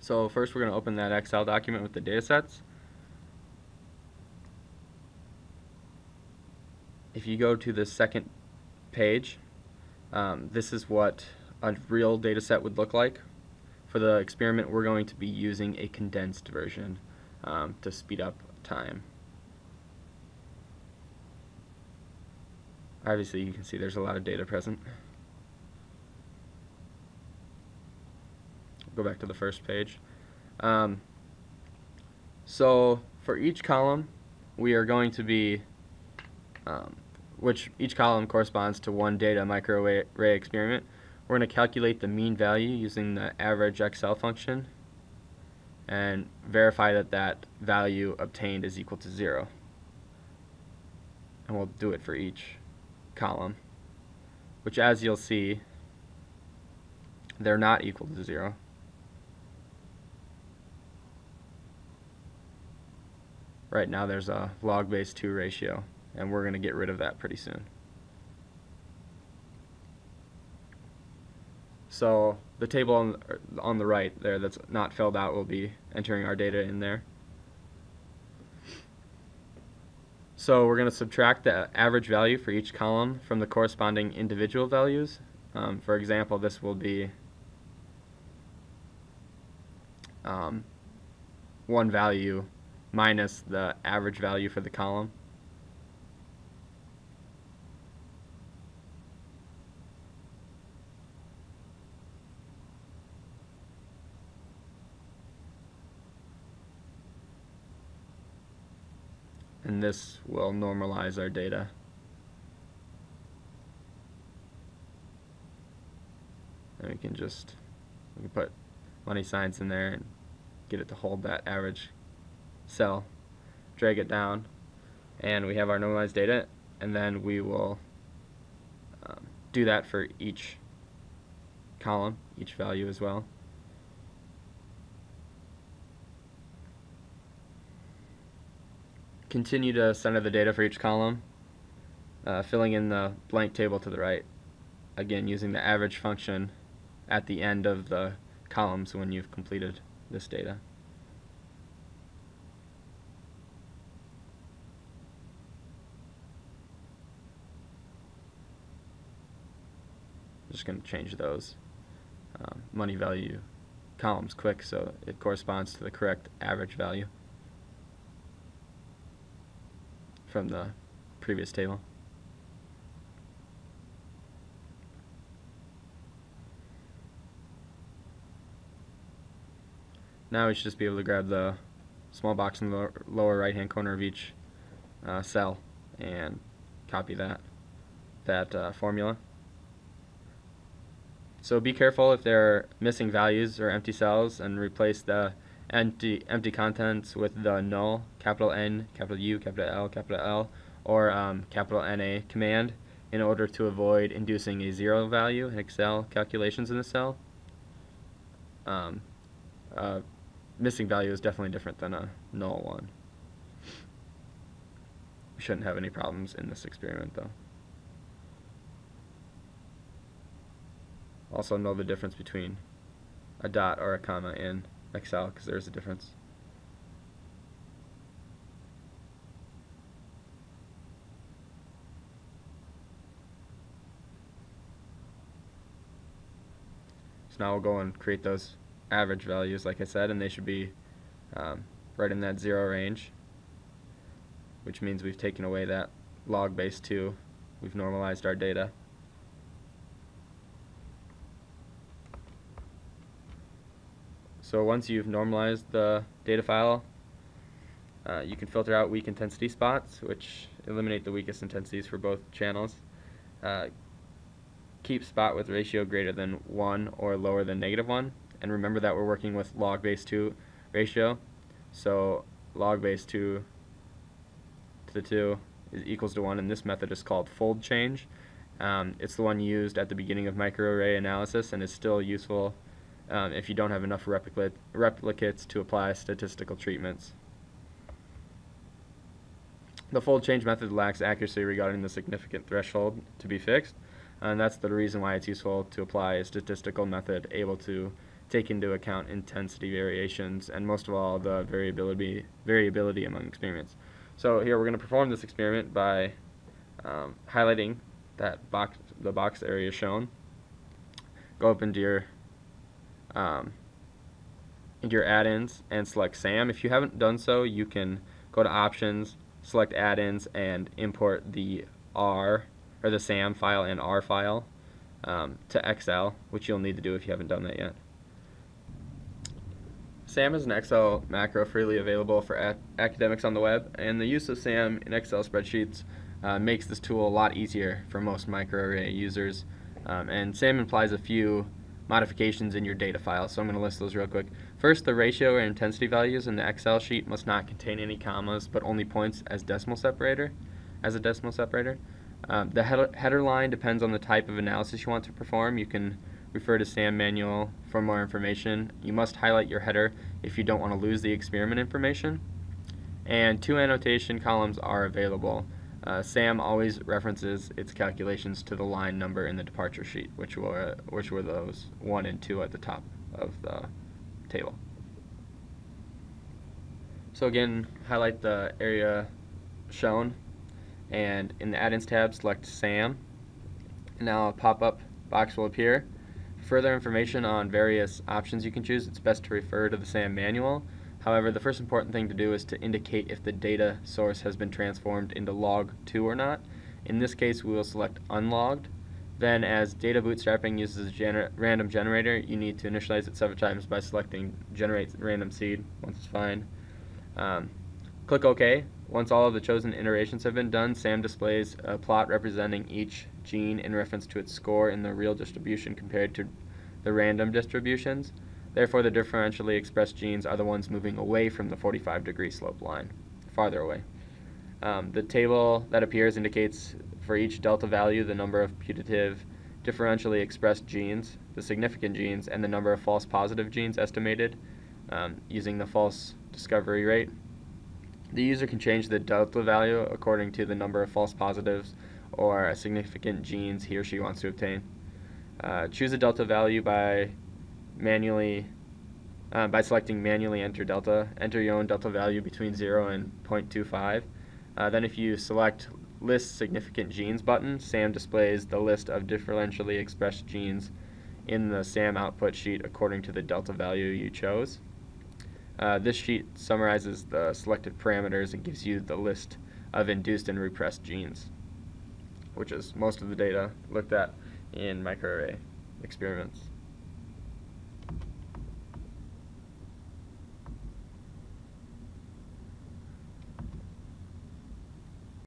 So first we're going to open that Excel document with the data sets. If you go to the second page, um, this is what a real data set would look like. For the experiment, we're going to be using a condensed version um, to speed up time. Obviously, you can see there's a lot of data present. Go back to the first page. Um, so for each column, we are going to be, um, which each column corresponds to one data microarray experiment. We're going to calculate the mean value using the average Excel function and verify that that value obtained is equal to zero. And we'll do it for each column, which as you'll see, they're not equal to zero. Right now there's a log base 2 ratio, and we're going to get rid of that pretty soon. So the table on, on the right there that's not filled out will be entering our data in there. So we're going to subtract the average value for each column from the corresponding individual values. Um, for example, this will be um, one value minus the average value for the column. and this will normalize our data. And we can just we can put money signs in there and get it to hold that average cell, drag it down, and we have our normalized data, and then we will um, do that for each column, each value as well. continue to center the data for each column, uh, filling in the blank table to the right. Again, using the average function at the end of the columns when you've completed this data. Just going to change those um, money value columns quick so it corresponds to the correct average value. from the previous table. Now we should just be able to grab the small box in the lower right hand corner of each uh, cell and copy that that uh, formula. So be careful if there are missing values or empty cells and replace the empty empty contents with the null, capital N, capital U, capital L, capital L, or um, capital NA command in order to avoid inducing a zero value in Excel calculations in the cell. Um, uh, missing value is definitely different than a null one. We shouldn't have any problems in this experiment though. Also know the difference between a dot or a comma in Excel because there's a difference. So now we'll go and create those average values like I said and they should be um, right in that zero range which means we've taken away that log base 2 we've normalized our data So once you've normalized the data file, uh, you can filter out weak intensity spots, which eliminate the weakest intensities for both channels. Uh, keep spot with ratio greater than 1 or lower than negative 1. And remember that we're working with log base 2 ratio. So log base 2 to the 2 is equals to 1, and this method is called fold change. Um, it's the one used at the beginning of microarray analysis and is still useful um, if you don't have enough replicate, replicates to apply statistical treatments. The fold change method lacks accuracy regarding the significant threshold to be fixed, and that's the reason why it's useful to apply a statistical method able to take into account intensity variations and most of all the variability variability among experiments. So here we're going to perform this experiment by um, highlighting that box, the box area shown. Go up into your um, your add-ins and select SAM. If you haven't done so, you can go to Options, select Add-ins, and import the R or the SAM file and R file um, to Excel, which you'll need to do if you haven't done that yet. SAM is an Excel macro freely available for academics on the web, and the use of SAM in Excel spreadsheets uh, makes this tool a lot easier for most microarray users. Um, and SAM implies a few modifications in your data file, so I'm going to list those real quick. First, the ratio or intensity values in the Excel sheet must not contain any commas, but only points as decimal separator, as a decimal separator. Um, the header, header line depends on the type of analysis you want to perform. You can refer to SAM manual for more information. You must highlight your header if you don't want to lose the experiment information. And two annotation columns are available. Uh, SAM always references its calculations to the line number in the departure sheet, which were, which were those 1 and 2 at the top of the table. So again, highlight the area shown, and in the Add-ins tab, select SAM. Now a pop-up box will appear. For further information on various options you can choose, it's best to refer to the SAM manual, However, the first important thing to do is to indicate if the data source has been transformed into log2 or not. In this case, we will select unlogged. Then, as data bootstrapping uses a gener random generator, you need to initialize it several times by selecting generate random seed once it's fine. Um, click OK. Once all of the chosen iterations have been done, SAM displays a plot representing each gene in reference to its score in the real distribution compared to the random distributions. Therefore, the differentially expressed genes are the ones moving away from the 45 degree slope line, farther away. Um, the table that appears indicates for each delta value the number of putative differentially expressed genes, the significant genes, and the number of false positive genes estimated um, using the false discovery rate. The user can change the delta value according to the number of false positives or significant genes he or she wants to obtain. Uh, choose a delta value by manually uh, by selecting manually enter delta. Enter your own delta value between 0 and 0.25. Uh, then if you select list significant genes button, SAM displays the list of differentially expressed genes in the SAM output sheet according to the delta value you chose. Uh, this sheet summarizes the selected parameters and gives you the list of induced and repressed genes, which is most of the data looked at in microarray experiments.